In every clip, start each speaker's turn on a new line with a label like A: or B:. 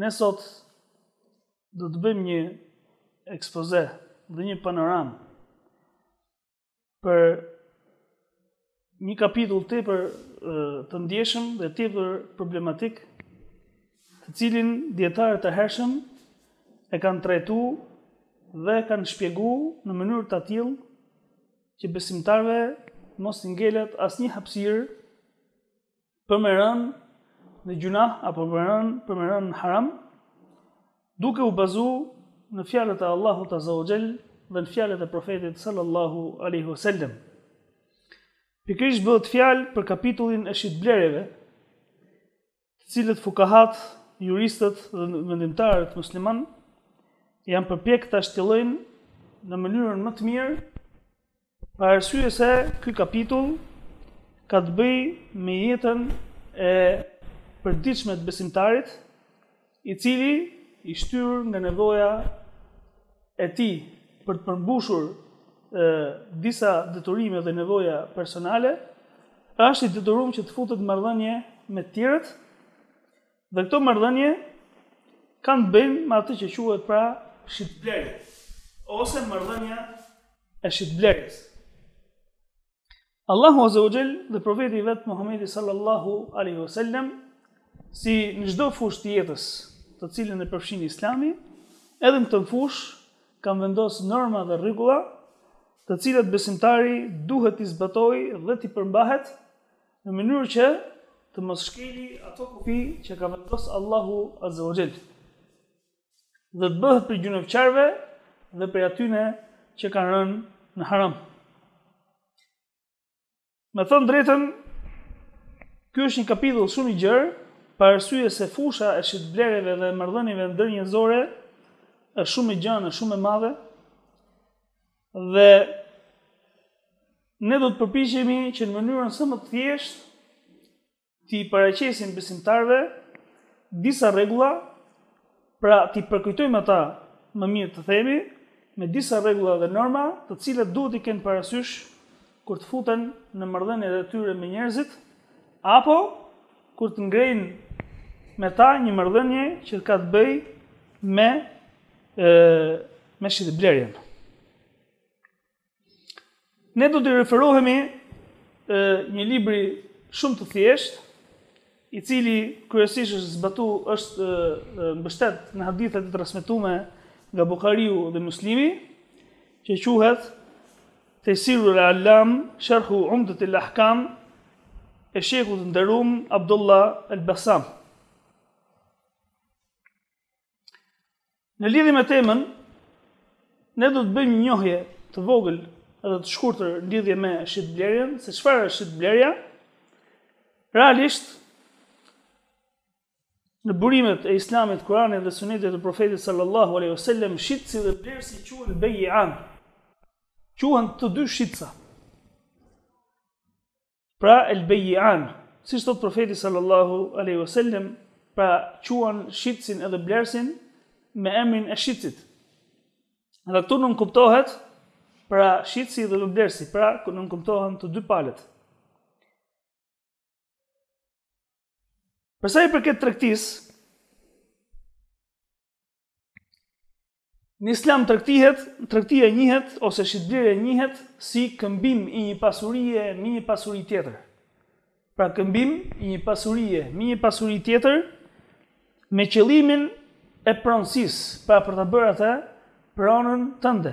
A: Ne sot do të bëjmë një ekspoze dhe një panoramë për një kapitull tepër të ndjeshëm dhe tepër problematik të cilin dijetarët e hershëm e kanë trajtu dhe kanë shpjegu në mënyrë të atillë që besimtarëve mos t'i ngelet asnjë hapësirë për me rënë në gjynah apo për me rënë për me rënë në haram duke u bazu në fjalët e Allahut Azza wa Jall dhe në fjalët e profetit sallallahu alaihi wasallam. Pikërisht bëhet fjalë për kapitullin e shitblerjeve, të cilët fukahat, juristët dhe vendimtarët muslimanë janë përpjek ta shtjellojnë në mënyrën më të mirë Për arsye se ky kapitull ka të bëjë me jetën e përditshme të besimtarit, i cili, i shtyrë nga nevoja e tij për të përmbushur disa detyrime dhe nevoja personale, është i detyruar që të futet në marrëdhënie me të tjerët, Dhe këto marrëdhënie kanë të bëjnë me atë që quhet pra shitblerje ose marrëdhënia e shitblerjes. Allahu Azza wa Jell dhe profeti i vet Muhamedi sallallahu alaihi wasallam si në çdo fushë të jetës, të cilën e përfshin Islami, edhe në këtë fushë kanë vendos norma dhe rregulla, të cilat besimtari duhet t'i zbatojë dhe t'i përmbahet në mënyrë që të mos shkeli ato kufi që ka vendos Allahu Azza wa Jall. Dhe të bëhet prej gjynahqarëve dhe prej atyne që kanë rënë në haram. Me thënë drejtën, ky është një kapitull shumë i gjerë, për arsye se fusha e shitblerjeve dhe marrëdhënieve ndërnjerëzore është shumë e gjanë, shumë e madhe, Dhe ne do të përpiqemi që në mënyrën sa më të thjeshtë t'i paraqesim besimtarëve disa rregulla, pra t'i përkujtojmë ata më mirë të themi me disa rregulla dhe norma, të cilat duhet t'i kenë parasysh kur të futen në marrëdhëniet e tyre me njerëzit, apo kur të ngrejnë me ta një marrëdhënie që ka të bëjë me, e, me shitblerjen. Ne do t'i referohemi e, një libri shumë të thjeshtë, i cili kryesisht është zbatu, është mbështet në hadithet e transmetume nga Buhariu dhe Muslimi, që quhet Tejsirul Allam Sharhu Umdat al-Ahkam e shehut të nderum Abdullah al-Basam. Në lidhje me temën, ne do të bëjmë njohje të vogël edhe të shkurtër në lidhje me shitblerjen, se çfarë është shitblerja. Realisht në burimet e Islamit, Kuranit dhe Sunetit të Profetit sallallahu alaihi wasallam, shitësi dhe blerësi quhen bej'an. Quhen të dy shitësa. Pra el bejian, siç thot profeti sallallahu alaihi wasallam, pra quan shitsin edhe blersin me emrin e shitsit. Dhe këtu nënkuptohet pra shitsi dhe blersi, pra nënkuptohen të dy palët. Përsa i përket tregtisë, Në islam tregtihet, tregtia njihet ose shitblerja njihet si këmbim i një pasurie me një pasuri tjetër. Pra këmbim i një pasurie me një pasuri tjetër me qëllimin e pronësisë, pra për ta bërë atë pronën tënde.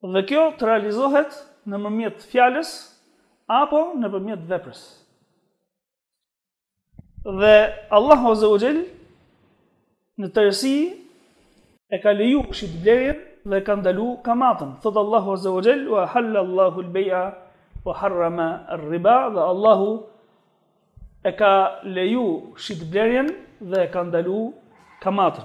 A: Dhe kjo të realizohet nëpërmjet fjalës apo nëpërmjet veprës. Dhe Allahu Azze ue Xhel në tërësi e ka leju shitblerjen dhe ka ndalu kamatën. Thotë Allahu Azze ue Xhel, wa ahalla Allahu lbeja, wa harrama rriba, dhe Allahu e ka leju shitblerjen dhe e ka ndalu kamatën.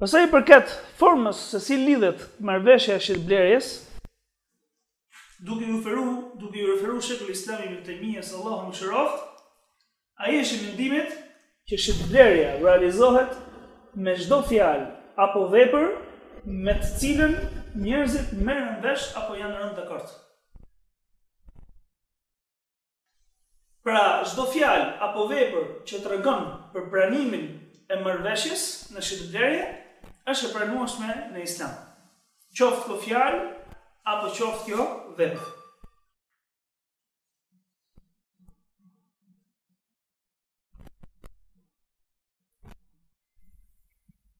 A: Përsa i përket formës se si lidhet marrëveshja e shitblerjes, duke iu referu, duke iu referu shejhul islam ibn Tejmijes, Allahu e mëshiroftë, ai është i mendimit që shitblerja realizohet me çdo fjalë apo vepër me të cilën njerëzit merren vesh apo janë rënë dakord. Pra, çdo fjalë apo vepër që tregon për pranimin e marrëveshjes në shitblerje është e pranueshme në Islam, qoftë kjo fjalë apo qoftë kjo vepër.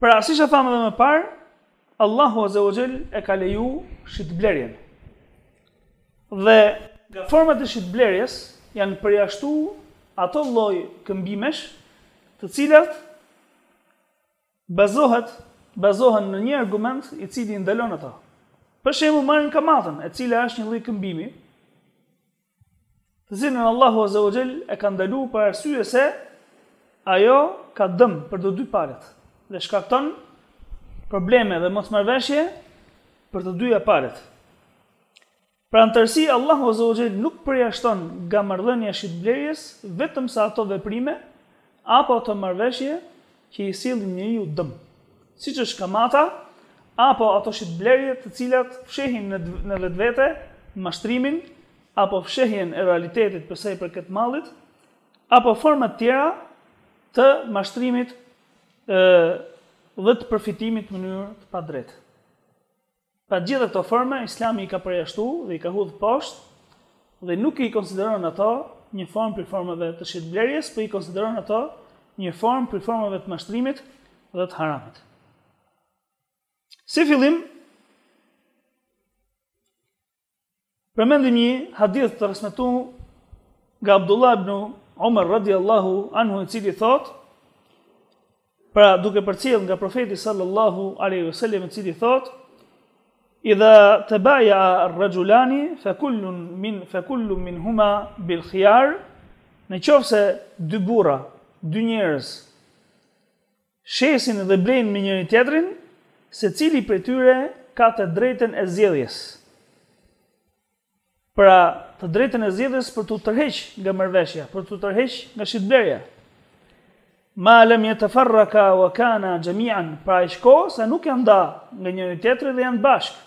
A: Pra, siç thamë dhe më parë, Allahu Azze ue Xhel e ka leju shitblerjen. Dhe nga format e shitblerjes janë përjashtu ato lloj këmbimesh të cilat bazohet, bazohen në një argument i cili i ndalon ato. Për shembull marrim kamatën e cila është një lloj këmbimi, Zinanë Allahu Azza wa Jall e ka ndalu për arsye se ajo ka dëm për të dy palët dhe shkakton probleme dhe mosmarrëveshje për të dyja palët. Pra në tërësi, Allahu Azza wa Jall nuk përjashton nga marrëdhënia e shitblerjes vetëm se ato veprime apo ato marrëveshje që i sjellin njeriut dëm, siç është kamata apo ato shitblerje të cilat fshehin në vetvete mashtrimin apo fshehjen e realitetit përsa i përket mallit apo forma të tjera të mashtrimit dhe të përfitimit në mënyrë të padrejtë. Pra të gjitha këto forma Islami i ka përjashtuar dhe i ka hudh poshtë dhe nuk i konsideron ato një formë prej formave të shitblerjes, por i konsideron ato një formë prej formave të mashtrimit dhe të haramit. Si fillim, Përmendim një hadith të transmetu nga Abdullah ibn Umar radiallahu anhu i cili thotë, pra duke përcjell nga profeti sallallahu aleyhi wa sallam i cili thotë, idha tebaja er-rexhulani fe kullun min, fe kullun minhuma bil khijar, në qoftë se dy burra, dy njerëz, shesin dhe blejnë me njëri-tjetrin, secili prej tyre ka të drejtën e zgjedhjes. Pra, të drejtën e zgjedhjes për t'u tërheq nga marrëveshja, për t'u tërheq nga shitblerja. Ma lem jetefarraka wa kana xhemian, për aq kohë sa nuk janë da nga njëri-tjetri dhe janë bashkë.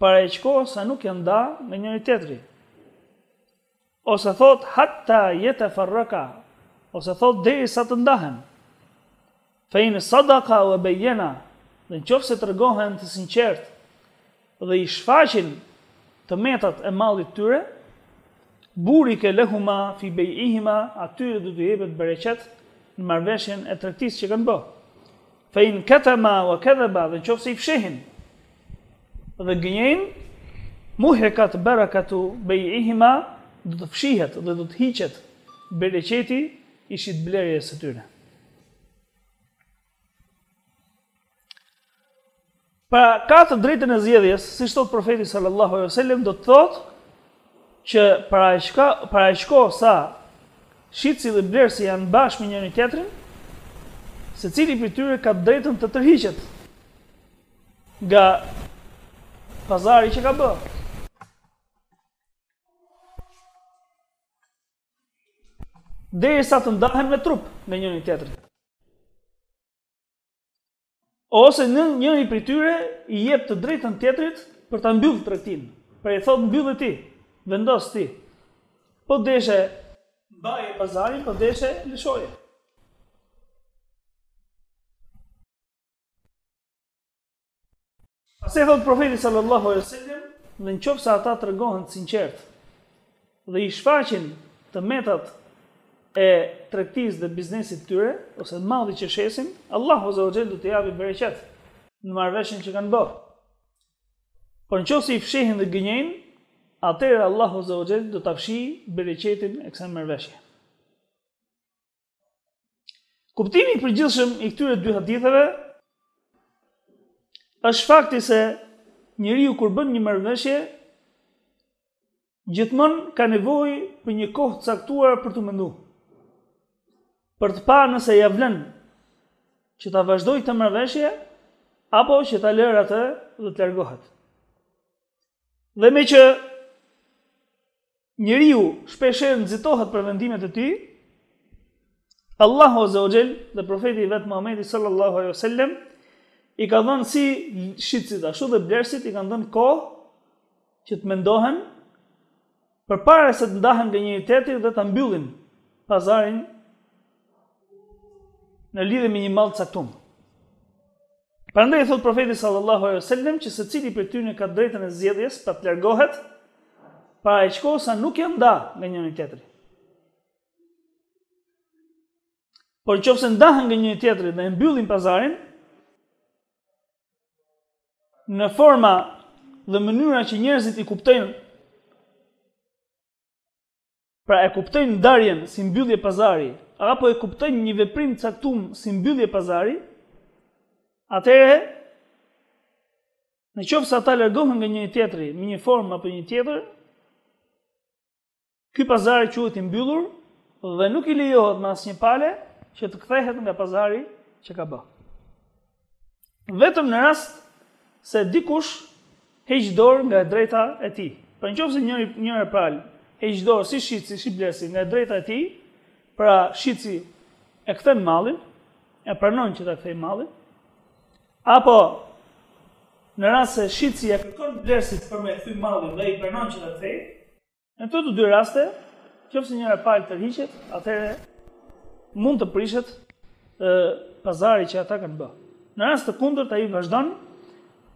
A: Për aq kohë sa nuk janë nda nga njëri tjetri. Ose thotë hatta yatafarraka, ose thotë derisa të ndahen. Fa in sadaqa wa bayyana, në qoftë se tregohen të sinqertë dhe i shfaqin të metat e mallit të tyre, burike lehuma fi bejihima, atyre do t'u jepet bereqet në marrëveshjen e tregtisë që kanë bë. Fe in ketema wa kedheba, dhe në qoftë se i fshehin, Dhe gënjejnë, muhikat berekatu bejihima, do të fshihet dhe do të hiqet bereqeti i shitblerjes së tyre. Pra ka të drejtën e zgjedhjes, siç thotë profeti sallallahu alejhi we sellem, do të thotë që për aq ko, për aq kohë sa shitësi dhe blerësi janë bashkë me njëri tjetrin, secili prej tyre ka të drejtën të tërhiqet. Nga pazari që ka bë. Derisa të ndahen me trup nga njëri-tjetri. Ose njëri prej tyre i jep të drejtën tjetrit për ta mbyllë tregtinë. Pra i thot mbylle ti, vendos ti. Po deshe mbaje pazarin, po deshe lëshoje. Pastaj thot profeti sallallahu alaihi wasallam, në qoftë se ata tregohen të sinqertë dhe i shfaqin të metat e tregtisë dhe biznesit të tyre ose malli që shesin, Allahu azza wa jall do t'i japë bereqet në marrëveshjen që kanë bërë. Por në qoftë se i fshehin dhe gënjejnë, atëherë Allahu azza wa jall do ta fshi bereqetin e kësaj marrëveshje. Kuptimi i përgjithshëm i këtyre dy haditheve është fakti se njeriu kur bën një marrëveshje gjithmonë ka nevojë për një kohë të caktuar për t'u mendu. Për të pa nëse ia vlen që ta vazhdojë këtë marrëveshje apo që ta lërë atë dhe të largohet. Dhe meqë njeriu shpeshherë nxitohet për vendimet e tij, Allahu Azza wa Jell dhe profeti i vet Muhamedi sallallahu alaihi wasallam i ka dhënë si shitësit ashtu dhe blersit i kanë dhënë kohë që të mendohen përpara se të ndahen nga njëri tjetri dhe ta mbyllin pazarin në lidhje me një mall të caktum. Prandaj thot profeti sallallahu alejhi ue sellem që secili prej tyre ka të drejtën e zgjedhjes pa t'largohet, për aq kohë sa nuk janë nda nga njëri tjetri. Por në qofë se ndahen nga njëri tjetri dhe e mbyllin pazarin, në forma dhe mënyra që njerëzit i kuptojnë Pra e kuptojnë ndarjen si mbyllje pazari, apo e kuptojnë një veprim të caktum si mbyllje pazari, atëherë, në qofë se ata largohen nga njëri tjetri, me një formë apo një tjetër, ky pazar quhet i mbyllur, dhe nuk i lejohet më asnjë pale, që të kthehet nga pazari që ka bë. Vetëm në rast se dikush heq dorë nga e drejta e tij. Pra në qoftë se njëra palë heq dorë si shitësi, si blesi nga e drejta e tij, pra shitësi e kthen mallin, e pranon që ta kthej mallin, apo në rast se shitësi e kërkon blesit për me kthy mallin dhe ai pranon që ta kthej, Në këto të dy raste, nëse njëra palë tërhiqet, atëherë mund të prishet pazari që ata kanë bë. Në rast të kundërt ai vazhdon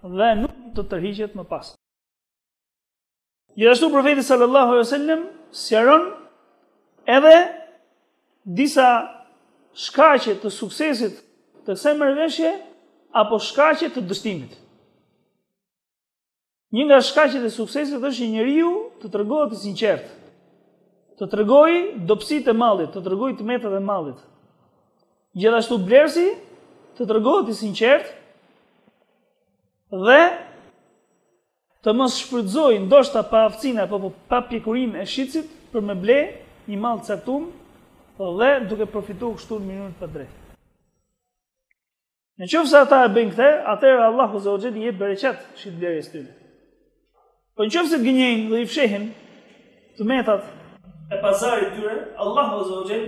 A: dhe nuk mund të tërhiqet më pas. Gjithashtu profeti sallallahu alejhi ve sellem sqaron edhe disa shkaqe të suksesit të kësaj marrëveshje apo shkaqe të dështimit. Një nga shkaqet e suksesit është që njeriu të tregohet i sinqertë. Të tregojë dobësitë e mallit, të tregojë të metat e mallit. Gjithashtu blerësi të tregohet i sinqertë dhe të mos shfrytëzojë ndoshta paaftësinë apo papjekurinë e shitësit për me ble një mall të caktum dhe duke përfitu kështu në mënyrë të padrejtë. Në qoftë se ata e bëjnë këtë, atëherë Allahu azze ve xhel i jep bereqet shitblerjes së tyre. Po në qoftë se gënjejnë dhe i fshehin të metat e pazarit të tyre, Allahu azze ve xhel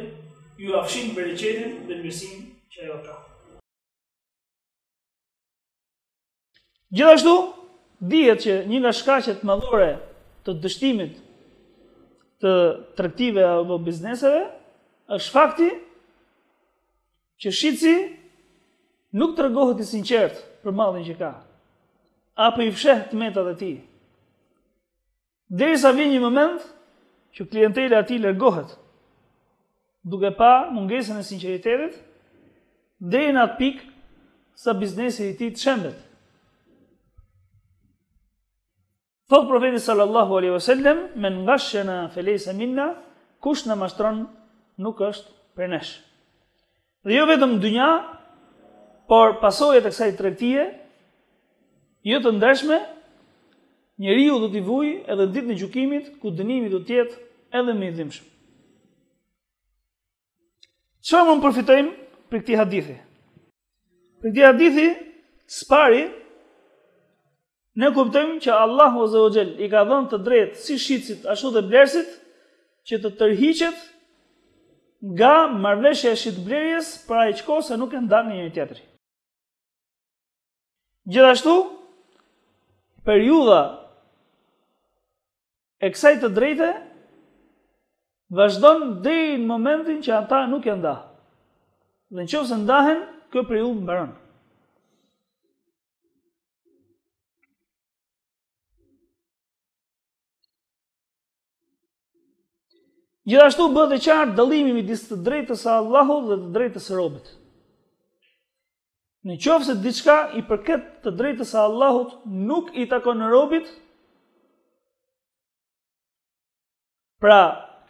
A: jua fshin bereqetin dhe mirësinë që ajo ka. Gjithashtu, dihet që një nga shkaqet madhore të dështimit të tregtive apo bizneseve është fakti që shitësi nuk tregohet i sinqertë për mallin që ka, apo i fsheh të metat e tij. Derisa vjen një moment që klientela e tij largohet duke pa mungesën e sinqeritetit deri në atë pikë sa biznesi i tij të shembet. Thotë profeti sallallahu alaihi wasallam, "Men gashena felejse minna", kush na mashtron nuk është prej nesh. Dhe jo vetëm n'dynja, por pasojat e kësaj tregtie, jo të ndershme, njeriu do t'i vujë edhe ditën e gjykimit, ku dënimi do të jetë edhe më i dhimbshëm. Çfarë mund të përfitojmë prej këtij hadithi? Prej këtij hadithi, së pari, Ne kuptojmë që Allahu Azza wa Jall i ka dhënë të drejtë si shitësit ashtu dhe blerësit që të tërhiqet nga marrëveshja e shitblerjes për aq kohë sa nuk janë nda nga njëri-tjetri. Gjithashtu, periudha e kësaj të drejte vazhdon deri në momentin që ata nuk janë nda. Dhe në qoftë se ndahen, kjo periudhë mbaron. Gjithashtu bëhet e qartë dallimi midis të drejtës së Allahut dhe të drejtës së robit. Në qoftë se diçka i përket të drejtës së Allahut nuk i takon robit, Pra,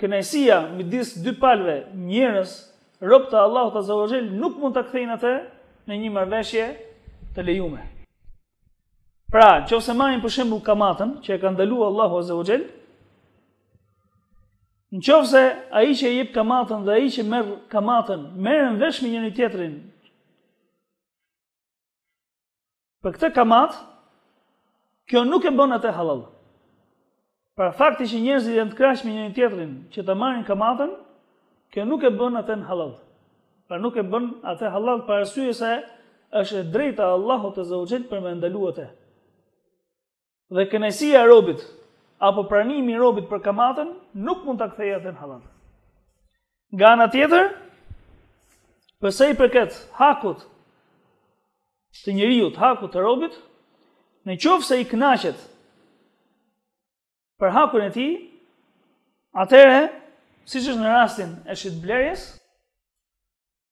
A: kënaqësia midis dy palëve njerëz, rob të Allahut Azza wa Jell, nuk mund ta kthejnë atë në një marrëveshje të lejuar. Pra, në qoftë se marrim për shembull kamatën që e ka ndaluar Allahu Azza wa Jell, në qoftë se ai që e jep kamatën dhe ai që merr kamatën merren vesh me njëri-tjetrin Për këtë kamatë, kjo nuk e bën atë halal. Pra fakti që njerëzit janë të kënaqur me njëri-tjetrin që ta marrin kamatën, kjo nuk e bën atë në halal. Pra nuk e bën atë halal për arsye se është e drejta e Allahut Azza wa Jell për me e ndalu atë. Dhe kënaqësia e robit apo pranimi i robit për kamatën nuk mund ta kthejë atë në halal. Nga ana tjetër, për sa i përket hakut të njeriut, hakut të robit, në qoftë se ai kënaqet për hakun e tij, atëherë, siç është në rastin e shitblerjes,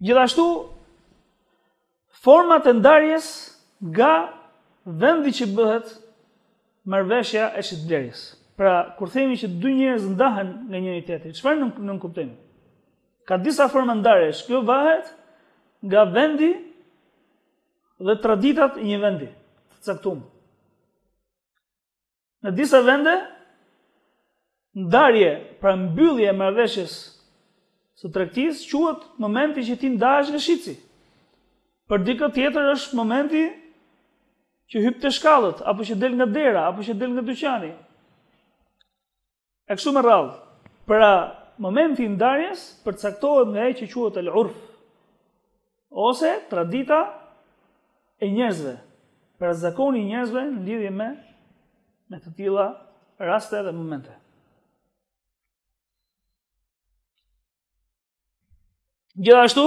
A: Gjithashtu, format e ndarjes nga vendi që bëhet marrëveshja e shitblerjes. Pra, kur themi që dy njerëz ndahen nga njëri-tjetri, çfarë nënkupton? Ka disa forma ndarjeje, kjo varet nga vendi dhe traditat e një vendi të caktuar. Në disa vende, ndarje pra mbyllje e marrëveshjes së tregtisë quhet momenti që ti ndahesh nga shitësi. Për dikë tjetër është momenti që hyp te shkallët, apo që del nga dera, apo që del nga dyqani. E kështu me radhë. Pra, momenti i ndarjes përcaktohet nga ajo që quhet al-urf ose tradita e njerëzve. Pra zakoni i njerëzve në lidhje me me të tilla raste dhe momente. Gjithashtu,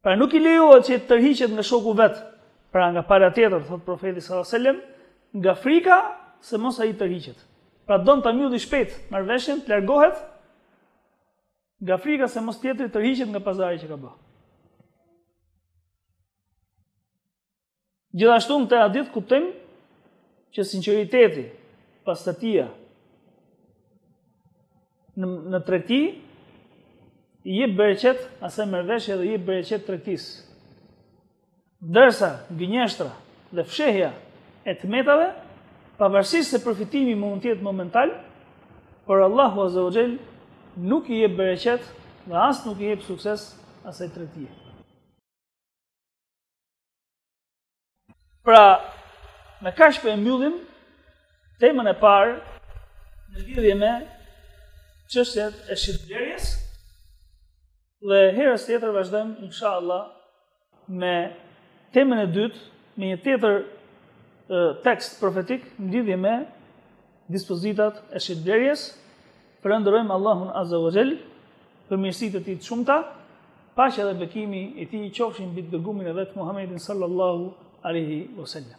A: Pra nuk i lejohet që të tërhiqet nga shoku i vet, pra nga pala tjetër, thotë profeti sallallahu alajhi wasallam, nga frika se mos ai tërhiqet. Pra don ta mbyllë shpejt marrëveshjen, të largohet nga frika se mos tjetri tërhiqet nga pazari që ka bë. Gjithashtu në këtë hadith kuptojmë që sinqeriteti, pastërtia në në tregti i jep bereqet asaj marrëveshje dhe i jep bereqet tregtisë. Ndërsa gënjeshtra dhe fshehja e të metave, pavarësisht se përfitimi mund të jetë momental, por Allahu Azza wa Jell nuk i jep bereqet dhe as nuk i jep sukses asaj tregtie. Pra, me kaq po e mbyllim temën e parë në lidhje me çështjet e shitblerjes, dhe herës tjetër vazhdojmë, insha Allah, me temën e dytë, me një tjetër tekst profetik, në lidhje me dispozitat e shitblerjes, falënderojmë Allahun Azza wa Jell për mirësitë e tij të shumta, paqja dhe bekimi i tij qofshin mbi të dërguarin e vet Muhammedin sallallahu aleyhi wa sallam.